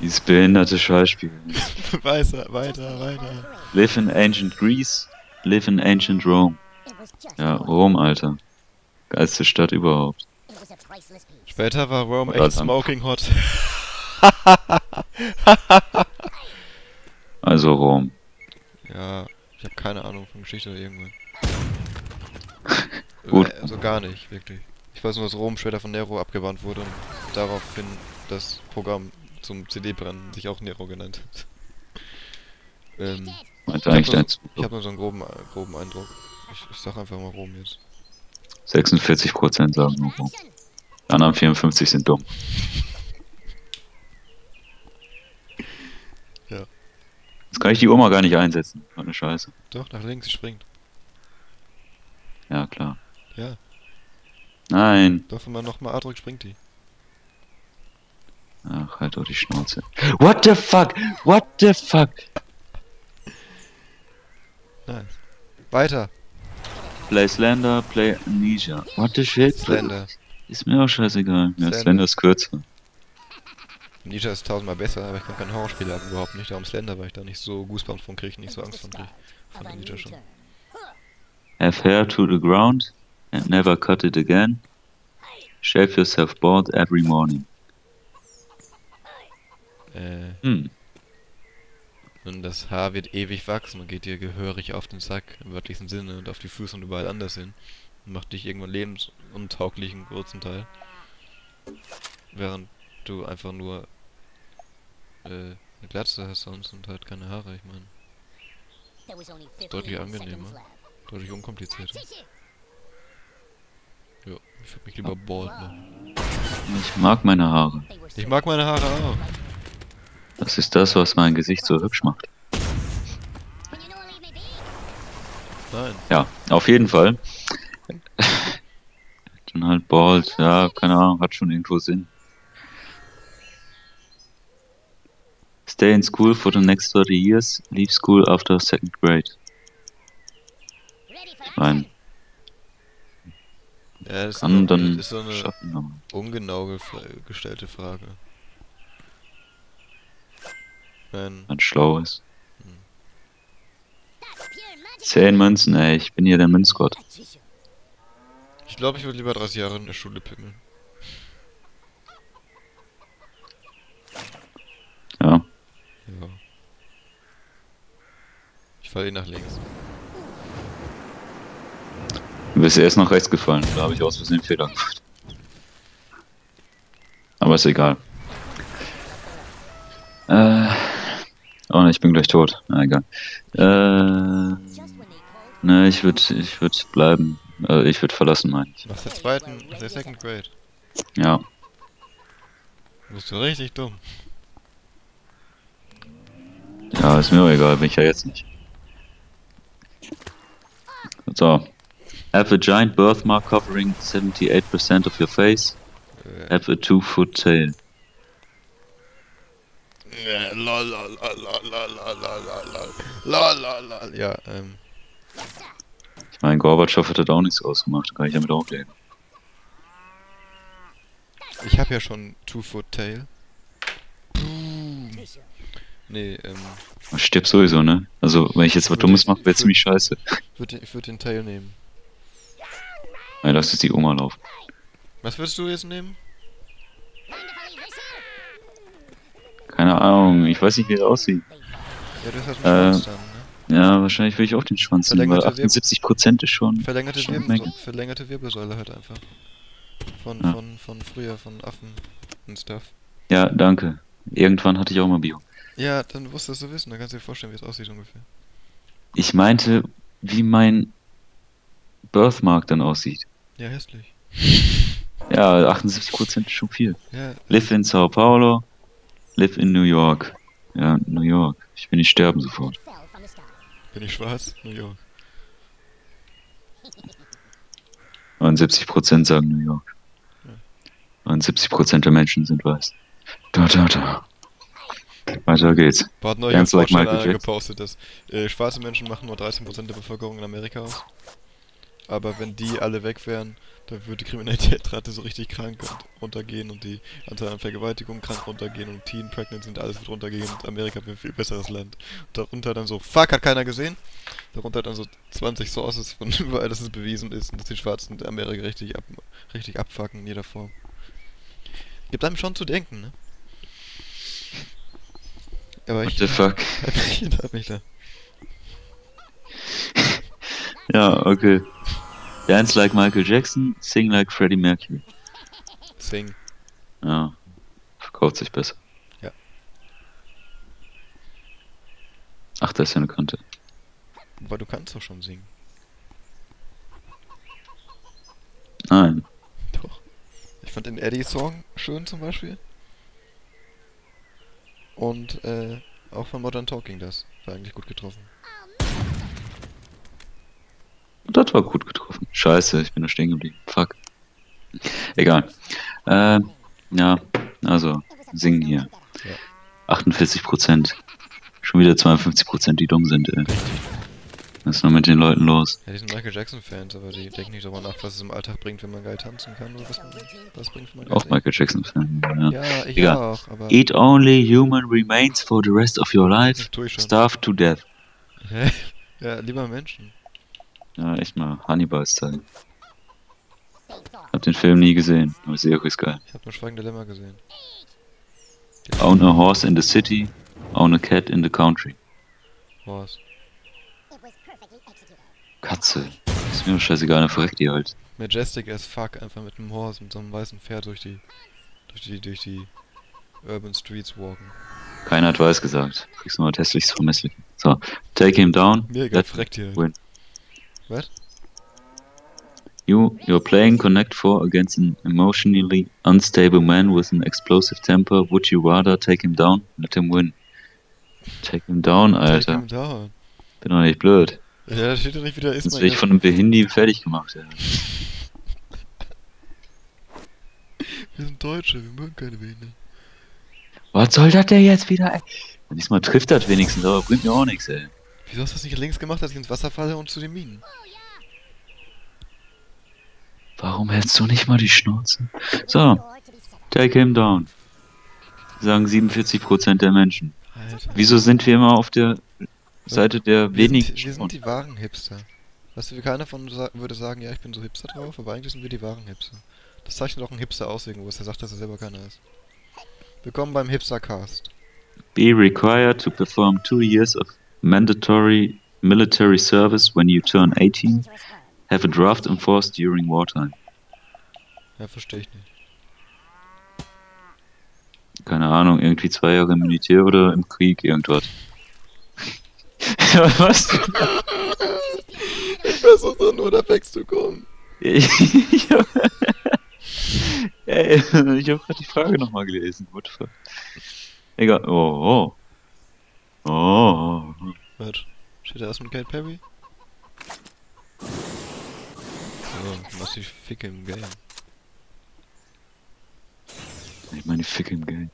Dieses behinderte Scheißspiel. weiter, weiter, weiter. Live in ancient Greece, live in ancient Rome. Ja, a. Rom, Alter. Geilste Stadt überhaupt. Später war Rome echt smoking hot. Also Rom. ja, ich habe keine Ahnung von Geschichte oder irgendwas. Gut. Äh, Also gar nicht, wirklich. Ich weiß nur, dass Rom später von Nero abgewandt wurde und daraufhin das Programm zum CD-Brennen sich auch Nero genannt hat. ähm, ich habe nur, so, hab nur so einen groben, groben Eindruck. Ich, ich sag einfach mal Rom jetzt. 46% sagen nur Rom. Die anderen 54 sind dumm. Ja. Jetzt kann ich die Oma gar nicht einsetzen. Was eine Scheiße. Doch, nach links, sie springt. Ja, klar. Ja. Nein. Doch, wenn man nochmal A drückt, springt die. Ach, halt doch die Schnauze. What the fuck? What the fuck? Nice. Weiter. Play Slender, play Amnesia. What the shit? Slender. Ist mir auch scheißegal. Ja, Slender. Ist kürzer. Ninja ist tausendmal besser, aber ich kann kein Horrorspiel ab, überhaupt nicht. Darum Slender, weil ich da nicht so Goosebumps von kriege, nicht so Angst von kriege. Von Ninja schon. Have hair to the ground and never cut it again. Shave yourself bald every morning. Äh, Hm. und das Haar wird ewig wachsen und geht dir gehörig auf den Sack, im wörtlichen Sinne, und auf die Füße und überall anders hin. Und macht dich irgendwann lebensuntauglich einen kurzen Teil. Während du einfach nur äh, eine Glatze hast sonst und halt keine Haare, ich meine. There was only 15 Deutlich angenehmer. Deutlich unkomplizierter. Ja, ich würde mich lieber bald machen. Ich mag meine Haare. Ich mag meine Haare auch. Das ist das, was mein Gesicht so hübsch macht. Nein. Ja, auf jeden Fall. Dann halt bald. Ja, keine Ahnung, hat schon irgendwo Sinn. Stay in school for the next 30 years. Leave school after second grade. Nein. Ja, das ist, Kann so- dann ist so eine schaffen. ungenau gestellte Frage. Nein, Wenn schlau ist. Magic. 10 Münzen, ey, ich bin hier der Münzgott. Ich glaube, ich würde lieber 30 Jahre in der Schule pimmeln. Ja. Ja. Ich falle eh nach links. Du bist erst nach rechts gefallen. Da habe ich aus Versehen Fehler gemacht. Aber ist egal. Äh. Oh ne, ich bin gleich tot. Na egal. Äh. Ne, ich würde ich würd bleiben. Äh, ich würde verlassen, meine ich. Nach der zweiten, nach der Second Grade. Ja. Du bist du richtig dumm. Ja, ist mir auch egal, bin ich ja jetzt nicht. So. Have a giant birthmark covering 78% of your face. Äh, Have a two-foot tail. äh, lol, lol, lol, lol, lol, lol, lol, lol, lol, lol. Ja, ähm. Ich meine, Gorbatschow hat das auch nichts ausgemacht, kann ich damit auch leben. Ich habe ja schon Two-Foot Tail. tissue. Nee, ähm. Ich stirb sowieso, ne? Also, wenn ich jetzt was Dummes mache, wäre ziemlich scheiße. Ich würde würd den Tail nehmen. Ey, lass jetzt die Oma laufen. Was würdest du jetzt nehmen? Keine Ahnung, ich weiß nicht, wie er aussieht. Ja, du hast halt einen Äh? Ja, wahrscheinlich will ich auch den Schwanz nehmen, weil Verlängerte Wirbel- 78% ist schon. Verlängerte, schon Wirbelsäule, verlängerte Wirbelsäule halt einfach. Von, Ja. von, von früher, von Affen und Stuff. Ja, danke. Irgendwann hatte ich auch mal Bio. Ja, dann wusstest du wissen, dann kannst du dir vorstellen, wie es aussieht ungefähr. Ich meinte, wie mein Birthmark dann aussieht. Ja, hässlich. Ja, 78% ist schon viel. Ja, Live in Sao Paulo, live in New York. Ja, New York. Ich will nicht sterben sofort. Bin ich schwarz? New York. 79% sagen New York. 79% der Menschen sind weiß. Da, da, da. Weiter geht's. Boah, hat neulich Ganz like Michael gepostet, dass äh, schwarze Menschen machen nur 13% der Bevölkerung in Amerika aus. Aber wenn die alle weg wären, dann würde die Kriminalitätsrate so richtig krank und runtergehen und die Anzahl an Vergewaltigungen krank runtergehen und Teen Pregnant sind alles wird runtergehen und Amerika wäre ein viel besseres Land. Und darunter dann so, fuck, hat keiner gesehen? Darunter dann so 20 Sources von überall, dass es bewiesen ist und dass die Schwarzen Amerika richtig, ab, richtig abfucken in jeder Form. Gibt einem schon zu denken, ne? Aber What ich the fuck? ich hab mich da. Ja, okay. Dance like Michael Jackson, sing like Freddie Mercury. Sing. Ja, verkauft sich besser. Ja. Ach, da ist ja eine Kante. Aber du kannst doch schon singen. Nein. Doch. Ich fand den Eddie-Song schön zum Beispiel. Und äh, auch von Modern Talking das. War eigentlich gut getroffen. Das war gut getroffen. Scheiße, ich bin da stehen geblieben. Fuck. Egal. Äh, ja, also, singen hier. 48 Prozent. Schon wieder 52 Prozent, die dumm sind, ey. Was ist noch mit den Leuten los? Ja, die sind Michael Jackson-Fans, aber die denken nicht darüber nach, was es im Alltag bringt, wenn man geil tanzen kann oder was, man, was bringt, man Auch. Michael Jackson-Fan. Ja. Ja, ich Egal. auch, aber... Eat only human remains for the rest of your life. Starve to death. Hä? ja, lieber Menschen. Ja, echt mal. Hannibal-Style. Hab den Film nie gesehen, aber die Serie ist geil. Ich habe nur Schweigende Lämmer gesehen. Own a horse in the city, own a cat in the country. Horse. Katze. Ist mir doch scheißegal, dann verreckt die halt. Majestic as fuck, einfach mit einem Horse, mit so einem weißen Pferd durch die... durch die... durch die... Urban Streets walken. Keiner hat weiß gesagt. Kriegst du mal hässlichst vermesslich. So, take him down. Mir egal, Let freckt hier. win. Was? You, you're playing Connect 4 against an emotionally unstable man with an explosive temper. Would you rather take him down? Let him win. Take him down, Take Alter. him down. Bin doch nicht blöd. Ja, da steht doch nicht wieder, ist Sonst werde ich ja- von einem Behindi fertig gemacht. Alter. Wir sind Deutsche, wir mögen keine Behindern. Was soll das denn jetzt wieder? Diesmal trifft das wenigstens, aber bringt mir auch nichts, ey. Wieso hast du das nicht links gemacht, als ich ins Wasser falle und zu den Minen? Warum hältst du nicht mal die Schnauze? So, take him down. Sagen 47% der Menschen. Alter. Wieso sind wir immer auf der Seite der Wir wenigen? sind, wir sind die wahren Hipster. Weißt du, keiner von uns würde sagen, ja, ich bin so Hipster drauf, aber eigentlich sind wir die wahren Hipster. Das zeichnet auch ein Hipster aus, irgendwo, ist, der sagt, dass er selber keiner ist. Willkommen beim Hipstercast. be required to perform two years of mandatory military service when you turn 18, Dangerous world. have a draft enforced during wartime. Ja, verstehe ich nicht. Keine Ahnung, irgendwie zwei Jahre im Militär oder im Krieg, irgendwas. Was? Ich versuche doch nur da wegzukommen. Ich, ich hab, Ey, ich hab grad die Frage nochmal gelesen. What the fuck? Egal. Oh, oh. Oh. Warte, steht da erst mit Kate Perry? So, was die Ficke im Game. Ich meine, Fick im Game.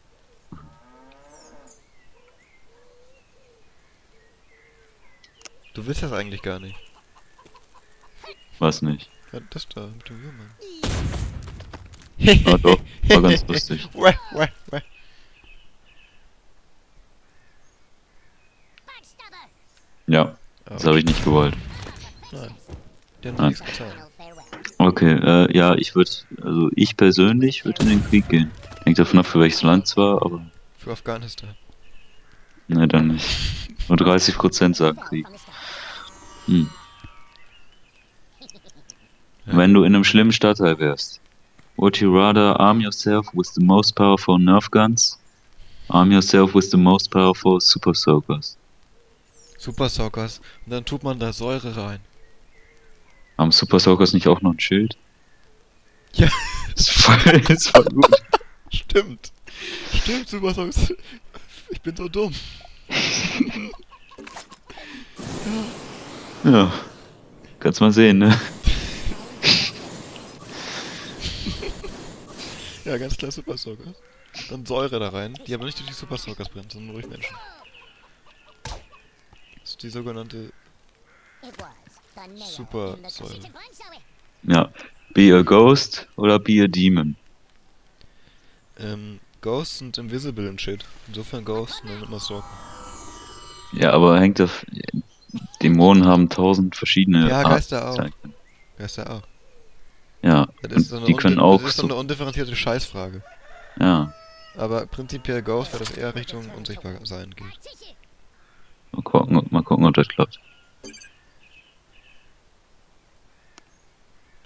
Du willst das eigentlich gar nicht. Was nicht. Ja, das da, mit dem Würmern. Ah, doch, war ganz lustig. Ja, das habe ich nicht gewollt. Nein. Die haben Nein. nichts getan. Okay, äh, ja, ich würde, also ich persönlich würde in den Krieg gehen. Hängt davon ab, für welches Land zwar, aber Für Afghanistan. ne, dann nicht. Nur 30% sagen Krieg. Hm. Ja. Wenn du in einem schlimmen Stadtteil wärst, would you rather arm yourself with the most powerful Nerf guns? Arm yourself with the most powerful Super Soakers. Super Sockers. Und dann tut man da Säure rein. Haben Super Soakers nicht auch noch ein Schild? Ja. Ist voll, ist voll gut. Stimmt. Stimmt, Super Sockers. Ich bin so dumm. Ja. Kannst mal sehen, ne? Ja, ganz klar Super Sockers. Dann Säure da rein, die aber nicht durch die Super Sockers brennt, sondern durch Menschen. Das ist die sogenannte It was the nail Super in the Säure. Constituent shall we? Ja. Be a Ghost oder be a Demon? ähm, Ghosts sind invisible und shit. Insofern Ghosts dann immer Stalker. Ja, aber hängt auf. Dämonen haben tausend verschiedene. Ja, Geister auch. Geister auch. Ja, Das die können auch das ist so. eine undifferenzierte Scheißfrage. Ja, Aber prinzipiell Ghost, weil das eher Richtung unsichtbar sein geht. Mal gucken, mal gucken, ob das klappt.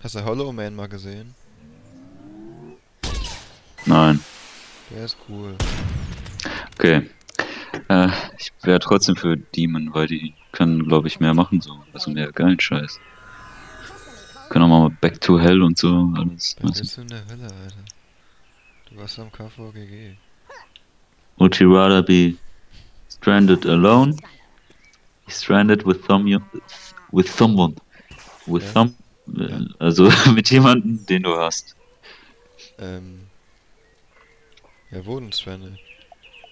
Hast du Hollow Man mal gesehen? Nein. Der ist cool. Okay. Äh, ich wäre trotzdem für Demon, weil die können, glaube ich, mehr machen so. Also mehr geilen Scheiß. Können auch mal Back to Hell und so alles. Was bist du in der Hölle, Alter? Du warst am KVGG. Would you rather be stranded alone? Stranded with some with someone. With Ja. some äh, also mit jemandem, den du hast. Ähm. Ja, wo denn Stranded?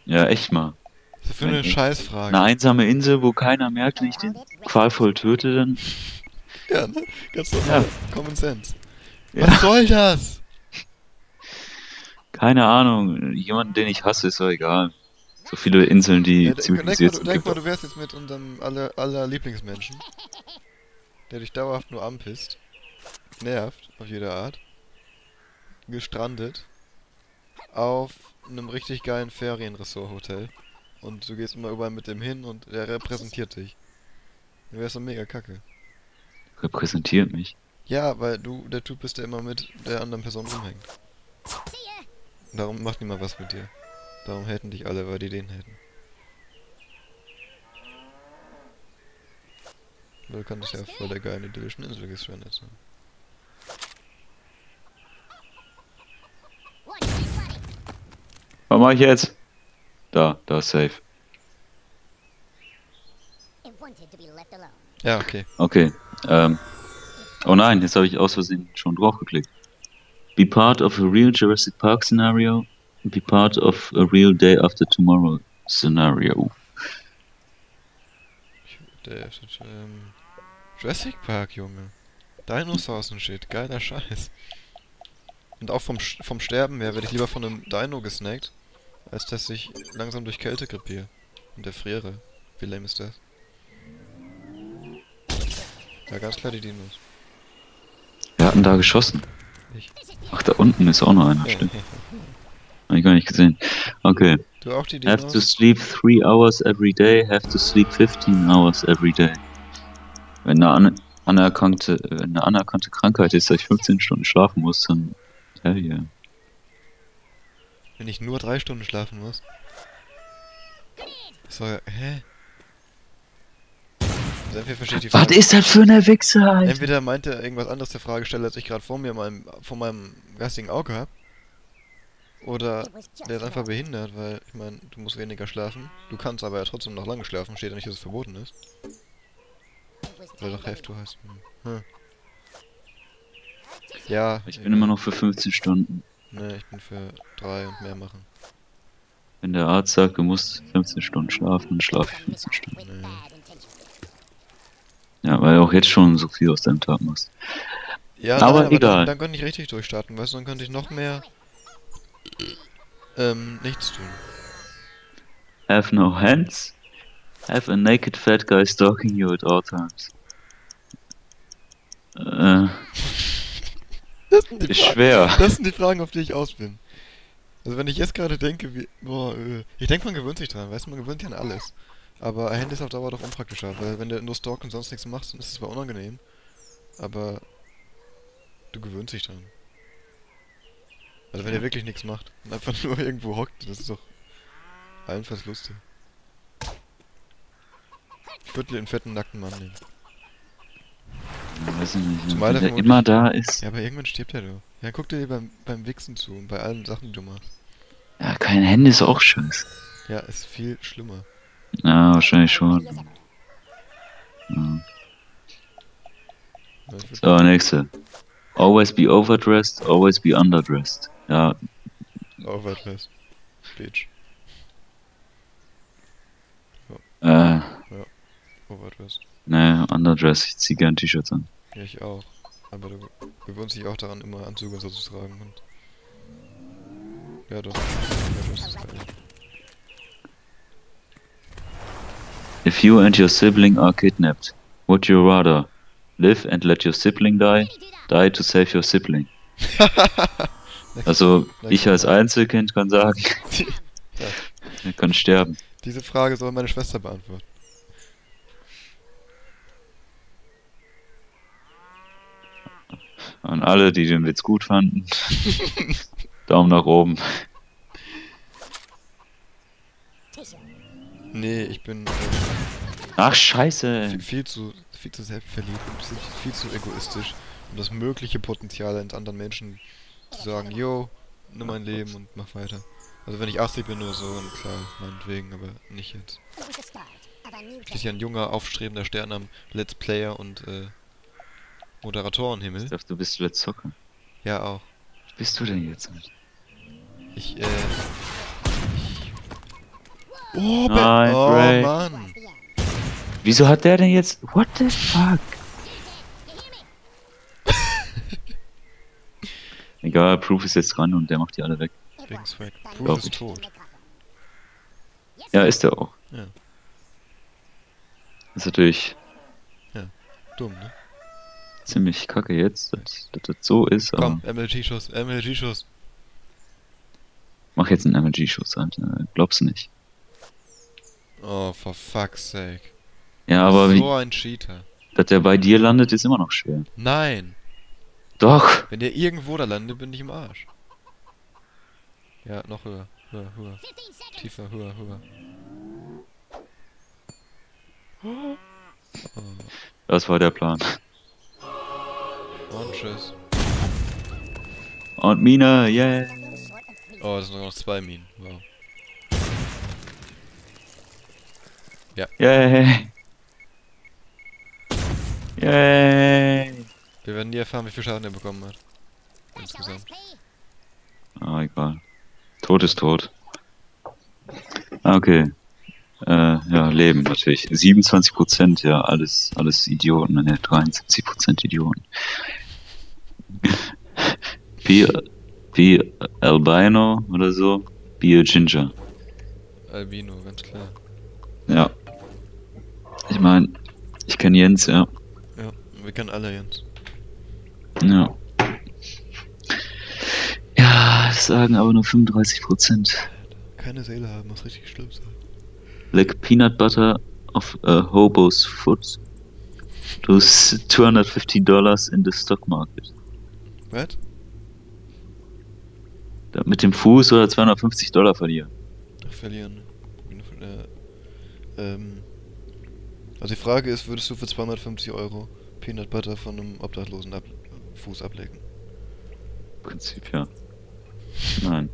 Ja, echt mal. Was für eine Scheißfrage. Eine einsame Insel, wo keiner merkt, wenn ich den qualvoll töte, dann. Ja, ne? Ganz Ja. normal. Common Sense. Ja. Was soll das? Keine Ahnung. Jemanden, den ich hasse, ist doch egal. So viele Inseln, die Ja, zivilisiert du- sind. denk mal, du wärst jetzt mit unserem aller, aller Lieblingsmenschen, der dich dauerhaft nur anpisst, nervt, auf jede Art, gestrandet, auf einem richtig geilen Ferienresort-Hotel und du gehst immer überall mit dem hin und der repräsentiert dich. Du wärst doch mega kacke. repräsentiert mich. Ja, weil du der Typ bist, der immer mit der anderen Person rumhängt. Darum macht niemand was mit dir. Darum hätten dich alle, weil die den hätten. Weil Du kannst ja voll der geile idyllischen Insel gestrandet sein. Was mach ich jetzt? Da, da ist safe. Ja, okay. Okay. Ähm. Oh nein, jetzt habe ich aus Versehen schon draufgeklickt. Be part of a real Jurassic Park scenario. Be part of a real Day After Tomorrow scenario. Der, ähm, Jurassic Park, Junge. Dinosaurs und shit. Geiler Scheiß. Und auch vom, vom Sterben her werde ich lieber von einem Dino gesnackt, als dass ich langsam durch Kälte krepiere. Und erfriere. Wie lame ist das? Ja, ganz klar die Dinos. Wir hatten da geschossen. Ich. Ach, da unten ist auch noch einer, stimmt. Hab ich gar nicht gesehen. Okay. Du auch die Have to sleep 3 hours every day, have to sleep 15 hours every day. Wenn eine an anerkannte, wenn eine anerkannte Krankheit ist, dass ich 15 Stunden schlafen muss, dann hell yeah. Wenn ich nur drei Stunden schlafen muss. So, hä? Also entweder versteht die Was ist das für eine Wichse, Alter? Entweder meint er irgendwas anderes der Fragesteller, als ich gerade vor mir in meinem, vor meinem geistigen Auge hab. Oder der ist einfach behindert, weil, ich meine, du musst weniger schlafen. Du kannst aber ja trotzdem noch lange schlafen, steht ja nicht, dass es verboten ist. Time doch to heißt. Hm. Hm. Ja. Ich bin immer noch für 15 Stunden. Ne, ich bin für drei und mehr machen. Wenn der Arzt sagt, du musst 15 Stunden schlafen, dann schlafe ich 15 Stunden. Nee. Ja, weil du auch jetzt schon so viel aus deinem Tag machst. Ja, Aber nein, egal. Dann, dann könnte ich richtig durchstarten, weißt du, dann könnte ich noch mehr ähm, nichts tun. Have no hands. Have a naked fat guy stalking you at all times. Äh, Das sind die ist Fragen- schwer. Das sind die Fragen, auf die ich aus bin. Also wenn ich jetzt gerade denke, wie, boah, äh, ich denke, man gewöhnt sich dran, weißt du, man gewöhnt sich an alles. Aber Handy ist auf Dauer doch unpraktischer, weil wenn du nur Stalk und sonst nichts machst, dann ist es zwar unangenehm, aber du gewöhnst dich dran. Also wenn ihr wirklich nichts macht und einfach nur irgendwo hockt, das ist doch allenfalls lustig. Ich würde den fetten nackten Mann nehmen. weiß ich nicht. Zumal Wenn der immer da ist. Ja, aber irgendwann stirbt er doch. Ja, guck dir beim, beim Wichsen zu und bei allen Sachen, die du machst. Ja, kein Handy ist auch scheiße. Ja, ist viel schlimmer. Ja, wahrscheinlich schon. Ja. Ja, So, nächste. Always be overdressed, always be underdressed. Ja, Overdressed. Bitch. äh, Overdressed. ne, underdressed. Ich zieh gern T-Shirts an. Ja, ich auch. Aber du gewöhnst dich auch daran, immer Anzüge und so zu tragen. Und ja, doch. Geil. If you and your sibling are kidnapped, would you rather live and let your sibling die, die to save your sibling? Also, ich als Einzelkind kann sagen, er kann sterben. Diese Frage soll meine Schwester beantworten. An alle, die den Witz gut fanden, Daumen nach oben. Nee, ich bin äh, Ach, scheiße. viel, viel zu viel zu selbstverliebt und viel, viel zu egoistisch, um das mögliche Potenzial eines anderen Menschen zu sagen, yo, nimm mein Leben und mach weiter. Also wenn ich 80 bin oder so, dann klar, meinetwegen, aber nicht jetzt. Ich bin ja ein junger, aufstrebender Stern am Let's Player und äh, Moderatorenhimmel. Ich dachte, du bist Let's Soccer. Ja, auch. Was bist du denn jetzt? Ich, äh, ich Oh, Nein, oh. Mann. Wieso hat der denn jetzt... What the fuck? Egal, Proof ist jetzt dran und der macht die alle weg. Swag. Then Proof Glaub ist ich. tot. Ja, ist der auch. Ja. ist natürlich Dumm, ne? ziemlich kacke jetzt, dass, dass das so ist, aber Komm, MLG-Schuss, MLG-Schuss. mach jetzt einen MLG-Schuss, Alter. Glaubst du nicht? Oh, for fuck's sake. Ja, aber wie, so ein Cheater. dass der bei dir landet, ist immer noch schwer. Nein. Doch! Wenn der irgendwo da landet, bin ich im Arsch. Ja, noch höher. Höher, höher. 15 seconds. Tiefer, höher, höher. Oh, Das war der Plan. und tschüss. Und Mine, yeah! Oh, das sind noch zwei Minen. Wow. Yay! Yay! Wir werden nie erfahren, wie viel Schaden er bekommen hat. Insgesamt. Ah, egal. Tod ist tot. Ah, Okay. Äh, ja, Leben natürlich. 27 Prozent, ja, alles, alles Idioten, ne, 73 Prozent Idioten. Be, be Albino oder so, be a Ginger. Albino, ganz klar. Ja. Ich meine, ich kenne Jens, ja. Ja, wir kennen alle Jens. Ja. Ja, das sagen aber nur 35 Prozent. Keine Seele haben, muss richtig schlimm sein. like peanut butter of a hobo's foot. Lose $250 in the stock market. Was? Mit dem Fuß oder 250 Dollar verlieren. Ach, verlieren. Äh, ähm. Also die Frage ist, würdest du für 250 Euro Peanut Butter von einem obdachlosen Ab Fuß ablecken? Im Prinzip, ja. Nein.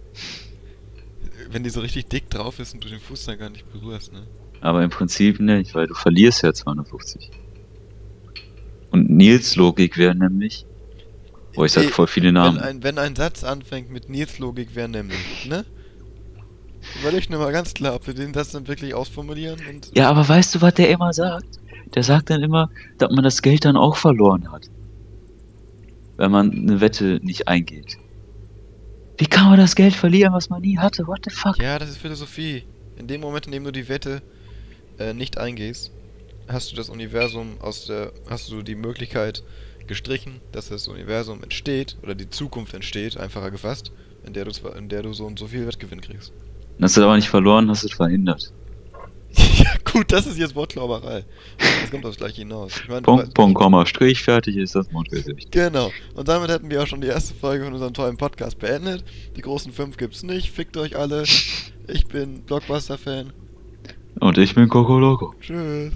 Wenn die so richtig dick drauf ist und du den Fuß dann gar nicht berührst, ne? Aber im Prinzip nicht, weil du verlierst ja 250. Und Nils Logik wäre nämlich. Boah, ich sag voll viele Wenn Namen. ein, wenn ein Satz anfängt mit Nils Logik, wäre nämlich, ne? Überleg nur mal ganz klar, ob wir den Satz dann wirklich ausformulieren und. Ja, aber weißt du, was der immer sagt? Der sagt dann immer, dass man das Geld dann auch verloren hat. Wenn man eine Wette nicht eingeht. Wie kann man das Geld verlieren, was man nie hatte? What the fuck? Ja, das ist Philosophie. In dem Moment, in dem du die Wette äh, nicht eingehst, hast du das Universum aus der. hast du die Möglichkeit gestrichen, dass das Universum entsteht oder die Zukunft entsteht, einfacher gefasst, in der du zwar, in der du so und so viel Wettgewinn kriegst. Hast du aber nicht verloren, hast du es verhindert. ja, gut, das ist jetzt Wortklauberei. Das kommt aufs gleiche hinaus. Ich meine, du Punkt, Punkt, Komma, Strich, fertig ist das Mundgesicht. Genau. Und damit hätten wir auch schon die erste Folge von unserem tollen Podcast beendet. Die großen fünf gibt's nicht. Fickt euch alle. Ich bin Blockbuster-Fan. Und ich bin Coco Loco. Tschüss.